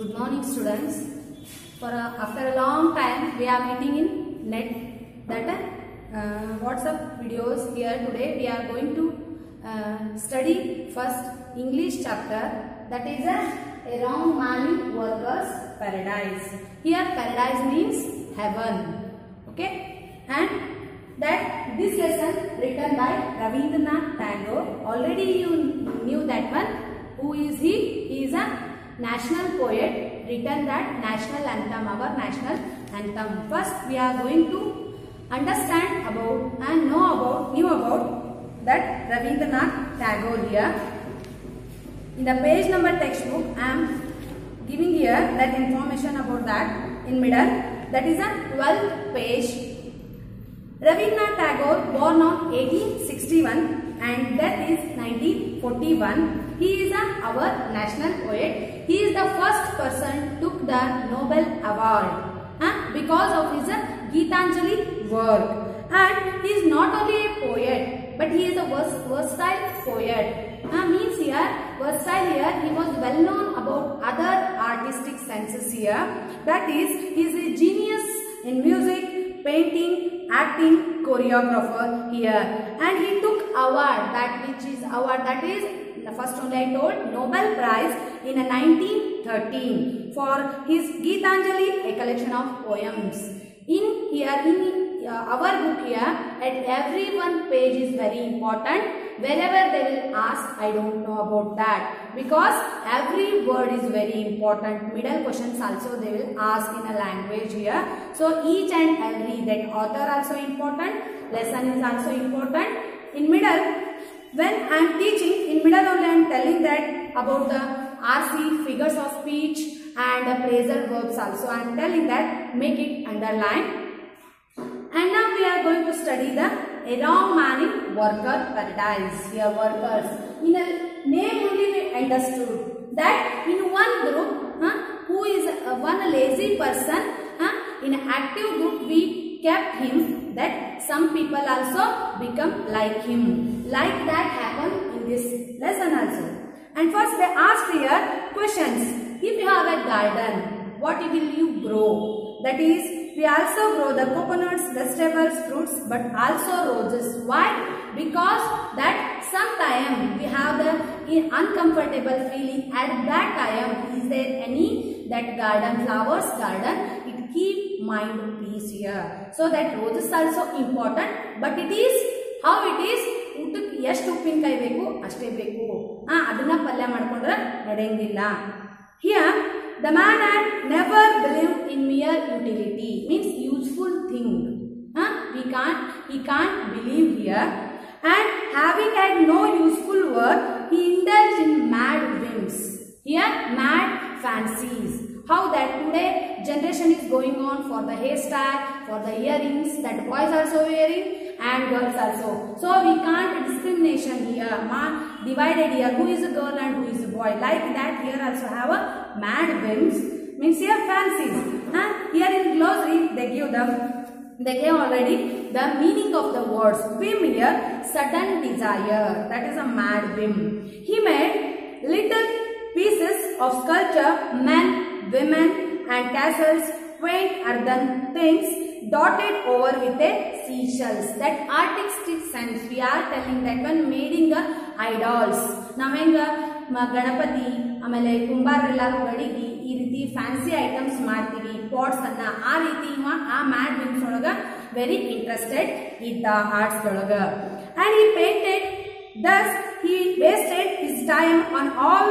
Good morning students. For a, after a long time we are meeting in net that uh, WhatsApp videos here today we are going to uh, study first English chapter that is a, a wrong man workers paradise. Here paradise means heaven. Okay and that this lesson written by Rabindranath Tagore already you knew that one who is he he is a national poet written that national anthem our national anthem. First we are going to understand about and know about knew about that Rabindranath Tagore here. In the page number textbook I am giving here that information about that in middle. That is a 12th page. Rabindranath Tagore born on 1861 and death is 1941. He is a, our national poet. He is the first person took the Nobel Award because of his uh, Gitanjali work. And he is not only a poet but he is a vers versatile poet. Uh, means here versatile here he was well known about other artistic senses here. That is he is a genius in music, painting, acting choreographer here and he took award that which is award that is the first only I told Nobel Prize in 1913 for his Gitanjali a collection of poems. In here in uh, our book here at every one page is very important. Wherever they will ask I don't know about that. Because every word is very important. Middle questions also they will ask in a language here. So each and every that author also important lesson is also important. In middle when I am teaching in middle only I am telling that about the RC figures of speech and the phrasal verbs also I am telling that make it underline and now we are going to study the a wrong man in worker paradise. Here workers. In a name only we understood that in one group huh, who is uh, one lazy person huh, in active group we kept him that some people also become like him. Like that happened in this lesson also. And first they asked here questions. If you have a garden, what will you grow? That is we also grow the coconuts, vegetables, fruits but also roses. Why? Because that sometime we have the uncomfortable feeling at that time is there any that garden flowers garden it keep mind peace here. So that roses also important but it is how it is ಊಟಕ್ಕೆ ಎಷ್ಟು ಉಪ್ಪಿನಕಾಯಿ ಬೇಕು ಅಷ್ಟೇ ಬೇಕು ಹಾ ಅದನ್ನ ಪಲ್ಯ ಮಾಡ್ಕೊಂಡ್ರೆ ನಡೆಯಂಗಿಲ್ಲ here the man had never believed in mere utility means useful thing huh? we can't he can't believe here and having had no useful work he indulged in mad whims here mad fancies how that today generation is going on for the hairstyle for the earrings that boys are also wearing and girls also. So we can't discrimination here. Ma divided here. Who is a girl and who is a boy? Like that here also have a mad whims means here fancies huh? here in glossary they give the they gave already the meaning of the words. Whim here sudden desire. That is a mad whim. He made little pieces of sculpture men women and castles quaint earthen things dotted over with a seashells that artistic sense we are telling that one made in the idols ನಾವೆಂಗ Ganapati ಆಮೇಲೆ ಕುಂಬಾರರೆಲ್ಲರೂ ಗಡಿಗಿ ಈ ರೀತಿ fancy items ಮಾಡ್ತೀವಿ pats ಅನ್ನ ಆ ರೀತಿ ಇವ ಆ mad VIMS ಒಳಗ ವೆರಿ ಇಂಟ್ರೆಸ್ಟೆಡ್ ಇದ್ದ ಆರ್ಟ್ಸ್ ಒಳಗ ಅಂಡ್ ಈ painted Dus he wasted his time on all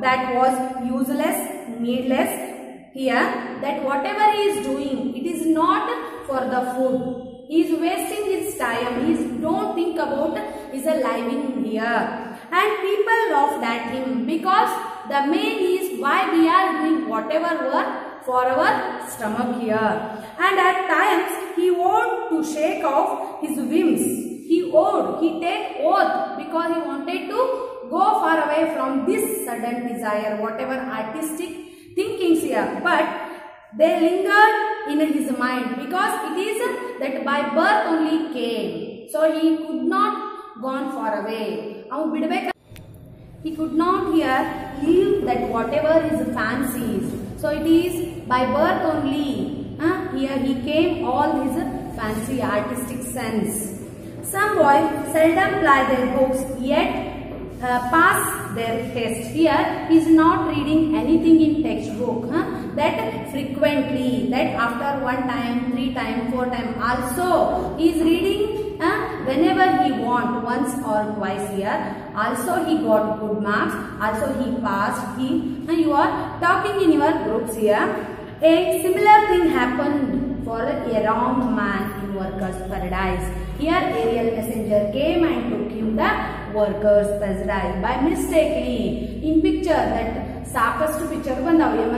that was useless needless. Here that whatever he is doing it is not for the food. He is wasting his time. He is, don't think about is a living here. And people laughed at him because the main is why we are doing whatever work for our stomach here. And at times he wanted to shake off his whims. He owed he take oath because he wanted to go far away from this sudden desire, whatever artistic thinkings here. But they linger in his mind because it is that by birth only came. So he could not gone far away. He could not here leave that whatever his fancies. So it is by birth only. Huh? Here he came all his fancy artistic sense. Some boys seldom ply their books yet uh, pass their test. Here not reading anything in textbook. Huh? That frequently, that after one time, three time, four time also he is reading uh, whenever he want once or twice here. Also he got good marks. Also he passed. He you are talking in your groups here. A similar thing happened for a wrong man in workers paradise. Here aerial messenger came and took him the workers ಪ್ರೆಸಿಡೈಸ್ by mistakely in picture that ಸಾಕಷ್ಟು picture ಬಂದಾವ, ಯಮ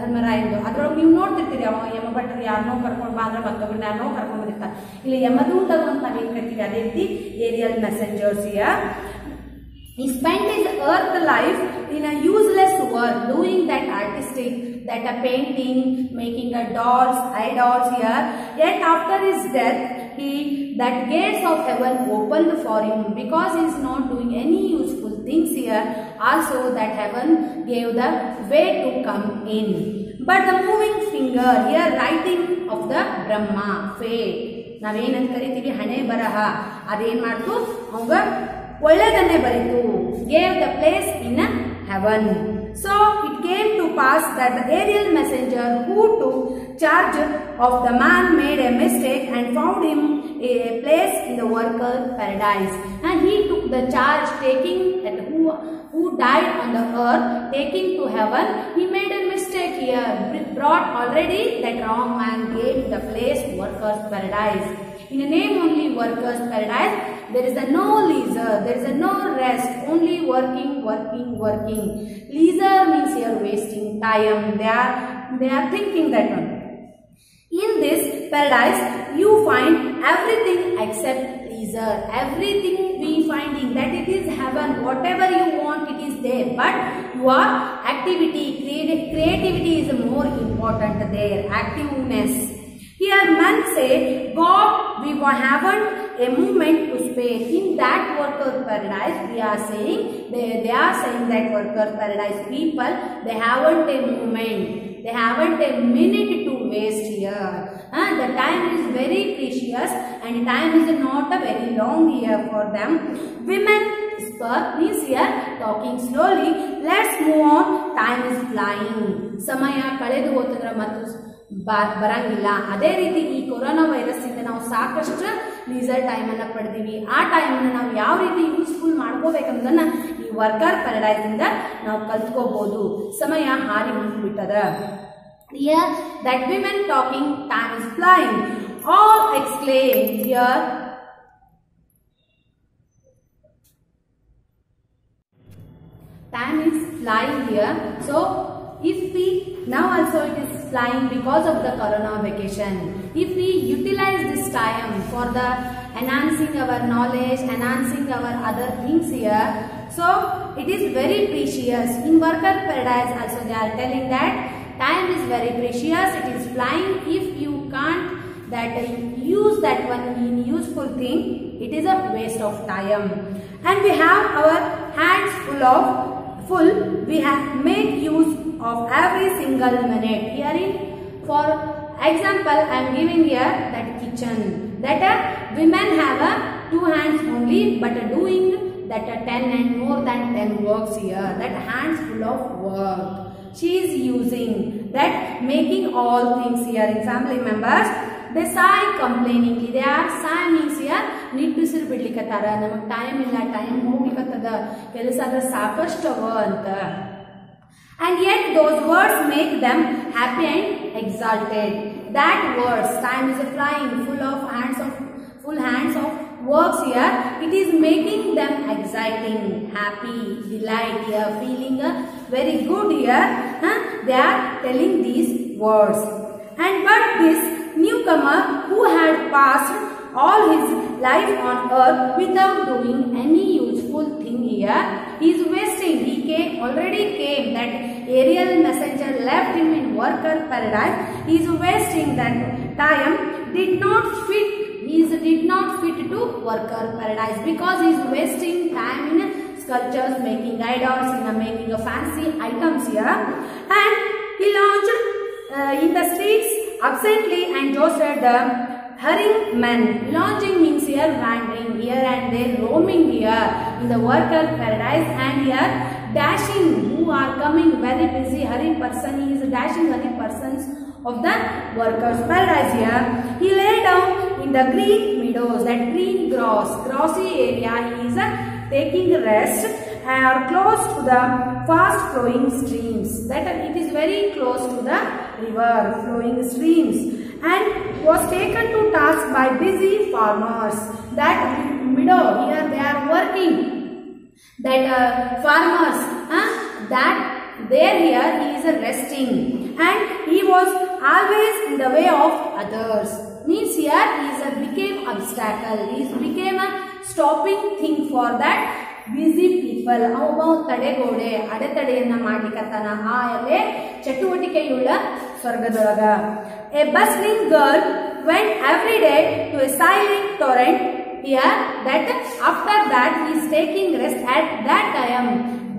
ಧರ್ಮರಾಯಂದು ಅದ್ರೊಳಗೆ ನೀವು ನೋಡ್ತಿರ್ತೀರಿ, ಅವ ಯಮ ಭಟ್ರು ಯಾರನ್ನೋ ಕರ್ಕೊಂಡು ಬಾಂದ್ರ ಮತ್ತೊಬ್ರನ್ನ ಯಾರನ್ನೋ ಕರ್ಕೊಂಡು ಬಂದಿರ್ತಾರೆ. ಇಲ್ಲಿ ಯಮದೂತರು ಅಂತ ನಾವೇನು ಕರಿತೀವಿ, ಅದೇ ರೀತಿ ಏರಿಯಲ್ ಮೆಸೆಂಜರ್ಸ್ ಇಯರ್ ಈ spend is earth life in a use work, doing that artistic, that a painting, making a dolls, idols here. Yet after his death, he that gates of heaven opened for him because he is not doing any useful things here. Also, that heaven gave the way to come in. But the moving finger here, writing of the Brahma, fate. ನಾವೇನಂತ ಕರಿತೀವಿ ಹಣೆ ಬರಹ ಅದೇನ್ ಮಾಡ್ತು ಅವಾಗ ಒಳ್ಳೆದನ್ನೇ ಬರೀತು gave the place in heaven So it came to pass that the aerial messenger who took charge of the man made a mistake and found him a place in the worker paradise. And he took the charge taking that who, who died on the earth taking to heaven. He made a mistake here brought already that wrong man gave the place worker's paradise. In a name only worker's paradise there is a no leisure there is a no rest only working working working leisure means here wasting time they are they are thinking that one in this paradise, you find everything except leisure. Everything we finding that it is heaven. Whatever you want, it is there. But your activity, creati- creativity is more important there. Activeness. Here men say, God, we wa- haven't a moment to spare. In that worker paradise, we are saying, they, they are saying that worker paradise people, they haven't a moment. They haven't a minute to waste here. Uh, the time is very precious and time is not a very long here for them. Women spur means here talking slowly. Let's move on. Time is flying. ಸಮಯ ಕಳೆದು ಹೋತಂದ್ರೆ ಮತ್ತು ಬ- ಬರಂಗಿಲ್ಲ ಅದೇ ರೀತಿ ಈ corona ಇಂದ ನಾವು ಸಾಕಷ್ಟು ಲೀಸರ್ ಟೈಮ್ ಅನ್ನ ಪಡೆದಿವಿ ಆ ಟೈಮ್ ಅನ್ನ ನಾವು ಯಾವ ರೀತಿ ಯೂಸ್ಫುಲ್ ಮಾಡ್ಕೋಬೇಕನ್ನೋದನ್ನ ಈ ವರ್ಕರ್ ಪ್ಯಾರಡೈಸ್ ಇಂದ ನಾವು ಕಲ್ತ್ಕೋಬಹುದು ಸಮಯ ಹಾರಿ ಮುಂದ್ಬಿಟ್ಟದ Here, that women talking, time is flying. All exclaim here. Time is flying here. So, if we now also it is flying because of the corona vacation. If we utilize this time for the enhancing our knowledge, enhancing our other things here, so it is very precious. In worker paradise also they are telling that time is very precious. It is flying. If you can't that use that one in useful thing, it is a waste of time. And we have our hands full of full. We have made use of every single minute. Herein, for example, I am giving here that kitchen. That uh, women have uh, two hands only, but uh, doing that uh, 10 and more than 10 works here. That hands full of work. She is using that making all things here in family members. They sigh complainingly. They are sigh means here ನಿಟ್ಟುಸಿರು ಬಿಡ್ಲಿಕ್ಕತ್ತಾರ ನಮಗ್ time ಇಲ್ಲ time ಹೋಗ್ಲಿಕ್ಕತ್ತದ ಕೆಲಸ ಅದ್ರ ಸಾಕಷ್ಟು ಅವ ಅಂತ and yet those words make them happy and exalted. That words, time is flying, full of hands of full hands of works here. It is making them exciting, happy, delight here, feeling uh, very good here. huh? They are telling these words. And but this newcomer who had passed all his life on earth without doing any useful thing here. He is wasting. He came already came. That aerial messenger left him in worker paradise. He is wasting that time. Did not fit. He is did not fit to worker paradise because he is wasting time in sculptures making idols in making a fancy items here. And he launched uh, in the streets absently and jostled the hurrying men. Launching means here wandering here and there, roaming here in the worker paradise and here dashing who are coming very busy hurry person he is dashing hurry persons of the workers paradise here. He lay down in the green meadows that green grass grassy area he is uh, taking rest are close to the fast flowing streams that it is very close to the river flowing streams and was taken to task by busy farmers that meadow here they are working that uh, farmers uh, that there here he is resting and he was always in the way of others means here he is a became obstacle he is became a stopping thing for that busy people ಅವ ತಡೆಗೋಡೆ ಅಡೆತಡೆಯನ್ನ ಮಾಡ್ಲಿಕ್ಕತ್ತಾನ ಆ ಎಲೆ ಚಟುವಟಿಕೆಯುಳ್ಳ ಸ್ವರ್ಗದೊಳಗ a bustling girl went every day to a silent torrent here that after that is taking rest at that time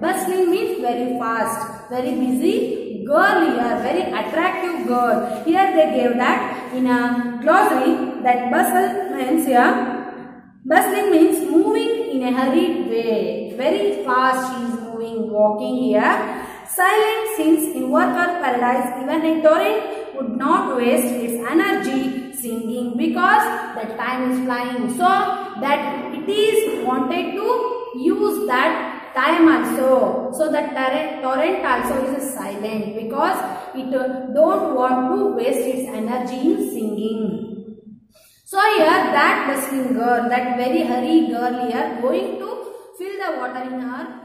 bustling means very fast very busy girl here very attractive girl here they gave that in a glossary that bustle means here bustling means moving in a hurried way very fast she is moving walking here silent since in worker paradise even a torrent would not waste its energy singing because the time is flying so that it is wanted to use that time also. So the torrent, also is silent because it don't want to waste its energy in singing. So here that bustling girl, that very hurry girl here going to fill the water in her